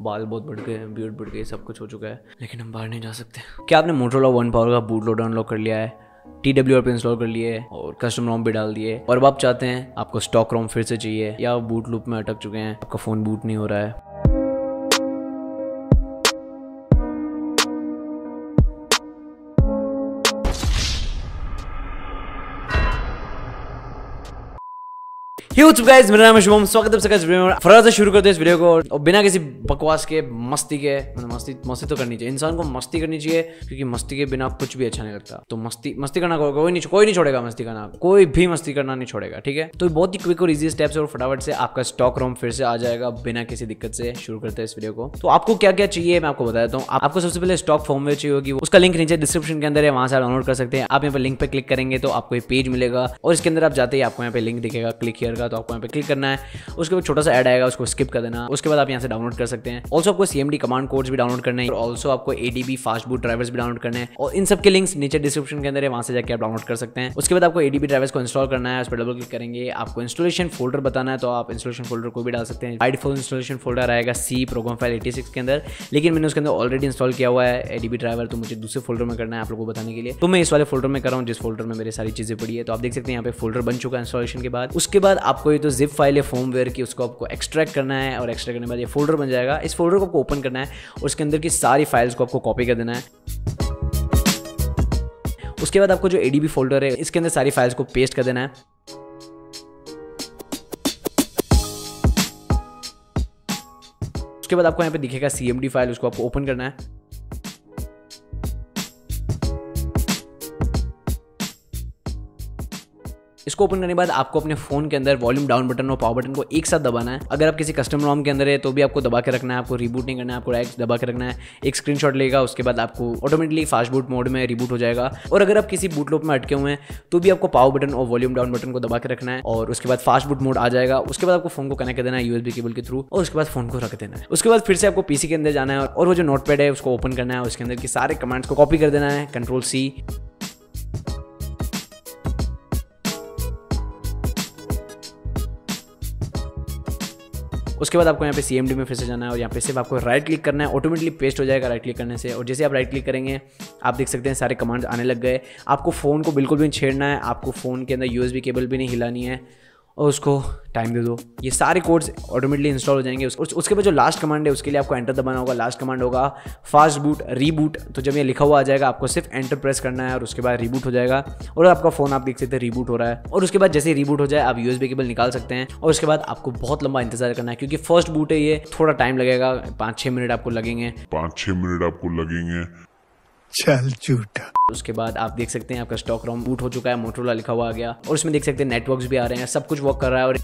बाल बहुत बढ़ गए हैं बढ़ गई, सब कुछ हो चुका है। लेकिन हम बाहर नहीं जा सकते। क्या आपने मोटरोला वन पावर का बूट लोड अनलॉक कर लिया है? टी डब्ल्यू आर पे इंस्टॉल कर लिए और कस्टम रोम भी डाल दिए। और अब आप चाहते हैं आपको स्टॉक रोम फिर से चाहिए या बूट लूप में अटक चुके हैं, आपका फ़ोन बूट नहीं हो रहा है। गाइस मेरा नाम शुभम। स्वागत है सबका वीडियो में। से शुरू करते हैं इस वीडियो को और बिना किसी बकवास के, मस्ती के मतलब मस्ती मस्ती तो करनी चाहिए। इंसान को मस्ती करनी चाहिए क्योंकि मस्ती के बिना कुछ भी अच्छा नहीं लगता। तो मस्ती मस्ती करना कोई नहीं कोई नहीं छोड़ेगा मस्ती करना। कोई भी मस्ती करना नहीं छोड़ेगा, ठीक है? तो बहुत ही क्विक और इजी स्टेप्स और फटाफट से आपका स्टॉक रोम फिर से आ जाएगा बिना किसी दिक्कत से। शुरू करते हैं इस वीडियो को। तो आपको क्या क्या चाहिए, मैं आपको बता देता हूँ। आपको सबसे पहले स्टॉक फॉर्म में चाहिए होगी उसका लिंक नीचे डिस्क्रिप्शन के अंदर है, वहाँ से डाउनलोड कर सकते हैं। आप यहाँ पर लिंक पे क्लिक करेंगे तो आपको पेज मिलेगा और इसके अंदर आप जाते ही आपको यहाँ पे लिंक दिखेगा। क्लिक कियर का तो आपको यहाँ पे क्लिक करना है। उसके बाद छोटा सा ऐड आएगा, उसको स्किप कर देना। उसके बाद आप यहाँ से डाउनलोड कर सकते हैं। ऑल्सो आपको सीएमडी कमांड कोड्स भी डाउनलोड करने हैं। और ऑल्सो आपको एडीबी फास्ट बूट ड्राइवर्स भी डाउनलोड करने हैं। और इन सबके लिंक्स नीचे डिस्क्रिप्शन के अंदर है, वहाँ से जाकर आप डाउनलोड कर सकते हैं। उसके बाद आपको एडीबी ड्राइवर्स को इंस्टॉल करना है। उस पर डबल क्लिक करेंगे। आपको इंस्टॉलेशन फोल्डर बताना है तो आप इंस्टॉलेशन फोल्डर को भी डाल सकते हैं। बाई डिफ़ॉल्ट इंस्टॉलेशन फोल्डर आएगा सी प्रोग्राम फ़ाइल एटी के अंदर। लेकिन मैंने उसके अंदर ऑलरेडी इंस्टॉल किया हुआ है एडीबी ड्राइवर तो मुझे दूसरे फोल्डर में करना है आप लोगों को बताने के लिए। तो मैं इस वाले फोल्डर में कर रहा हूँ, जिस फोल्डर में मेरी सारी चीज़ें पड़ी है। तो आप देख सकते हैं, यहाँ पे फोल्डर बन चुका है इंस्टॉलेशन के बाद। उसके बाद आपको ये तो जिप फ़ाइल है फोमवेयर की उसको आपको एक्सट्रैक्ट करना है और एक्सट्रैक्ट करने के बाद ये फोल्डर बन जाएगा। इस फोल्डर को आपको ओपन करना है उसके अंदर की सारी फाइल्स को आपको कॉपी कर देना है। उसके बाद आपको जो एडीबी फोल्डर है, इसके अंदर सारी फाइल्स को पेस्ट कर देना है। उसके बाद आपको यहाँ पे दिखेगा सी फ़ाइल उसको आपको ओपन करना है। इसको ओपन करने के बाद आपको अपने फ़ोन के अंदर वॉल्यूम डाउन बटन और पावर बटन को एक साथ दबाना है। अगर आप किसी कस्टम रॉम के अंदर है तो भी आपको दबा के रखना है, आपको रिबूट नहीं करना है, आपको डायरेक्ट दबा के रखना है। एक स्क्रीनशॉट लेगा, उसके बाद आपको ऑटोमेटिकली फास्ट बूट मोड में रिबूट हो जाएगा। और अगर आप किसी बूट लूप में अटके हुए हैं तो भी आपको पावर बटन और वॉल्यूम डाउन बटन को दबा के रखना है और उसके बाद फास्ट बूट मोड आ जाएगा। उसके बाद आपको फ़ोन को कनेक्ट कर देना है यूएसबी केबल के थ्रू और उसके बाद फ़ोन को रख देना है। उसके बाद फिर से आपको पीसी के अंदर जाना है और वो जो नोट है, उसको ओपन करना है। उसके अंदर की सारे कमांड्स को कॉपी कर देना है कंट्रोल सी उसके बाद आपको यहाँ पे सीएमडी में फिर से जाना है और यहाँ पे सिर्फ़ आपको राइट क्लिक करना है ऑटोमेटिकली पेस्ट हो जाएगा राइट क्लिक करने से। और जैसे आप राइट क्लिक करेंगे, आप देख सकते हैं सारे कमांड्स आने लग गए। आपको फ़ोन को बिल्कुल भी छेड़ना है, आपको फ़ोन के अंदर यूएसबी केबल भी नहीं हिलानी है। और उसको टाइम दे दो। ये सारे कोड्स ऑटोमेटिकली इंस्टॉल हो जाएँगे। उस, उसके बाद जो लास्ट कमांड है उसके लिए आपको एंटर दबाना होगा। लास्ट कमांड होगा फास्ट बूट रीबूट तो जब ये लिखा हुआ आ जाएगा आपको सिर्फ़ एंटर प्रेस करना है और उसके बाद रीबूट हो जाएगा। और आपका फ़ोन आप देख सकते हैं रीबूट हो रहा है। और उसके बाद जैसे ही रीबूट हो जाए आप यूएसबी केबल निकाल सकते हैं। और उसके बाद आपको बहुत लंबा इंतज़ार करना है क्योंकि फ़र्स्ट बूट है ये। थोड़ा टाइम लगेगा पाँच छः मिनट आपको लगेंगे। पाँच छः मिनट आपको लगेंगे। चल झूठा। उसके बाद आप देख सकते हैं आपका स्टॉक रोम बूट हो चुका है मोटरोला लिखा हुआ आ गया, और उसमें देख सकते हैं नेटवर्क भी आ रहे हैं, सब कुछ वर्क कर रहा है और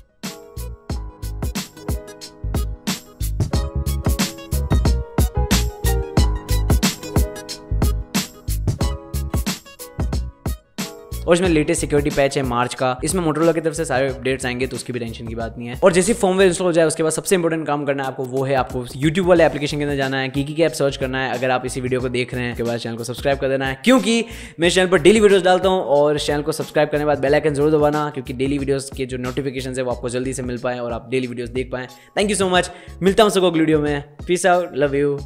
और इसमें लेटेस्ट सिक्योरिटी पैच है मार्च का। इसमें मोटरोला की तरफ़ से सारे अपडेट्स आएँगे तो उसकी भी टेंशन की बात नहीं है। और जैसे फॉर्मवेयर इंस्टॉल हो जाए, उसके बाद सबसे इंपॉर्टेंट काम करना है आपको वो है, आपको यूट्यूब वाले एप्लीकेशन के अंदर जाना है की की ऐप सर्च करना है। अगर आप इसी वीडियो को देख रहे हैं, उसके बाद चैनल को सब्सक्राइब कर देना है। क्योंकि मैं चैनल पर डेली वीडियोस डालता हूँ और चैनल को सब्सक्राइब करने के बाद बेलाइकन ज़रूर दबाना, क्योंकि डेली वीडियोस के जो नोटिफिकेशन है, वो आपको जल्दी से मिल पाए और आप डेली वीडियोस देख पाए। थैंक यू सो मच मिलता हूँ सबको वीडियो में। Peace out love you